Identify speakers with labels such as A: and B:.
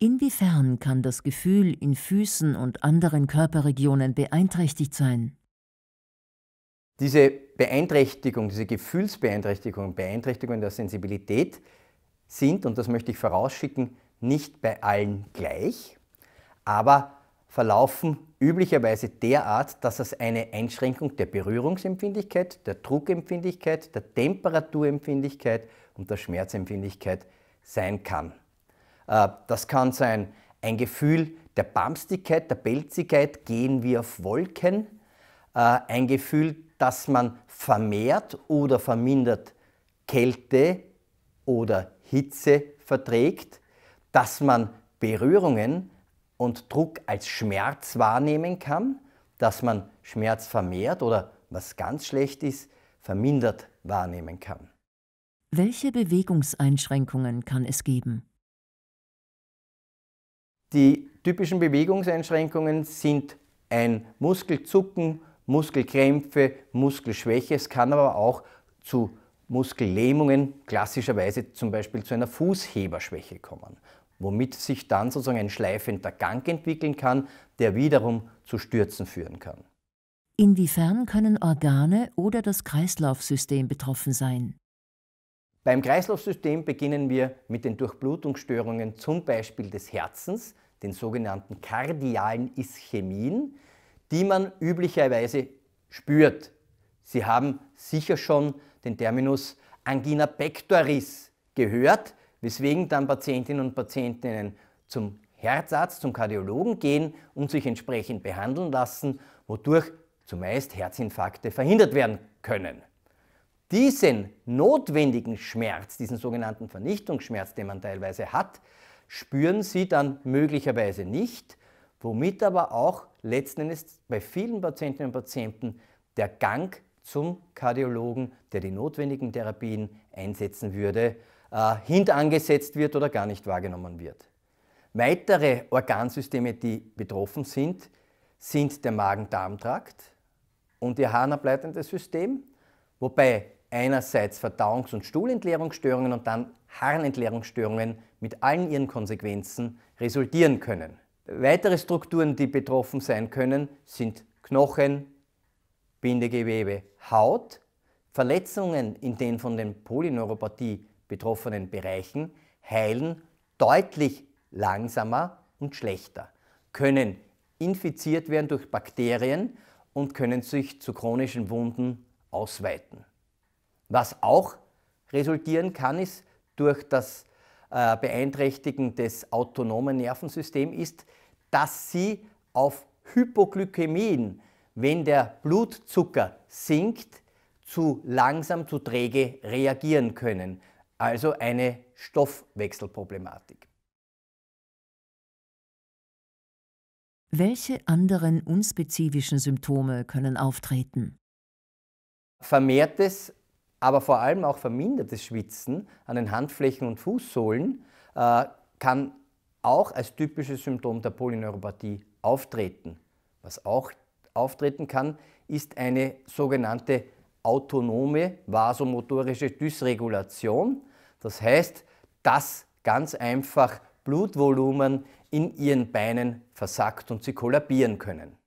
A: Inwiefern kann das Gefühl in Füßen und anderen Körperregionen beeinträchtigt sein?
B: Diese Beeinträchtigung, diese Gefühlsbeeinträchtigung, Beeinträchtigung der Sensibilität sind, und das möchte ich vorausschicken, nicht bei allen gleich, aber verlaufen üblicherweise derart, dass es eine Einschränkung der Berührungsempfindlichkeit, der Druckempfindlichkeit, der Temperaturempfindlichkeit und der Schmerzempfindlichkeit sein kann. Äh, das kann sein ein Gefühl der Bamstigkeit, der Pelzigkeit, gehen wie auf Wolken, äh, ein Gefühl, dass man vermehrt oder vermindert Kälte oder Hitze verträgt, dass man Berührungen und Druck als Schmerz wahrnehmen kann, dass man Schmerz vermehrt oder, was ganz schlecht ist, vermindert wahrnehmen kann.
A: Welche Bewegungseinschränkungen kann es geben?
B: Die typischen Bewegungseinschränkungen sind ein Muskelzucken, Muskelkrämpfe, Muskelschwäche. Es kann aber auch zu Muskellähmungen, klassischerweise zum Beispiel zu einer Fußheberschwäche kommen, womit sich dann sozusagen ein schleifender Gang entwickeln kann, der wiederum zu Stürzen führen kann.
A: Inwiefern können Organe oder das Kreislaufsystem betroffen sein?
B: Beim Kreislaufsystem beginnen wir mit den Durchblutungsstörungen zum Beispiel des Herzens, den sogenannten kardialen Ischämien, die man üblicherweise spürt. Sie haben sicher schon den Terminus Angina pectoris gehört, weswegen dann Patientinnen und Patientinnen zum Herzarzt, zum Kardiologen gehen und sich entsprechend behandeln lassen, wodurch zumeist Herzinfarkte verhindert werden können. Diesen notwendigen Schmerz, diesen sogenannten Vernichtungsschmerz, den man teilweise hat, spüren sie dann möglicherweise nicht, womit aber auch letzten Endes bei vielen Patientinnen und Patienten der Gang zum Kardiologen, der die notwendigen Therapien einsetzen würde, äh, hintangesetzt wird oder gar nicht wahrgenommen wird. Weitere Organsysteme, die betroffen sind, sind der Magen-Darm-Trakt und ihr harnableitendes System, wobei einerseits Verdauungs- und Stuhlentleerungsstörungen und dann Harnentleerungsstörungen mit allen ihren Konsequenzen resultieren können. Weitere Strukturen, die betroffen sein können, sind Knochen, Bindegewebe, Haut, Verletzungen in den von den Polyneuropathie betroffenen Bereichen heilen deutlich langsamer und schlechter, können infiziert werden durch Bakterien und können sich zu chronischen Wunden ausweiten. Was auch resultieren kann, ist durch das äh, Beeinträchtigen des autonomen Nervensystems, ist, dass sie auf Hypoglykämien, wenn der Blutzucker sinkt, zu langsam, zu träge reagieren können. Also eine Stoffwechselproblematik.
A: Welche anderen unspezifischen Symptome können auftreten?
B: Vermehrtes aber vor allem auch vermindertes Schwitzen an den Handflächen und Fußsohlen äh, kann auch als typisches Symptom der Polyneuropathie auftreten. Was auch auftreten kann, ist eine sogenannte autonome vasomotorische Dysregulation. Das heißt, dass ganz einfach Blutvolumen in ihren Beinen versackt und sie kollabieren können.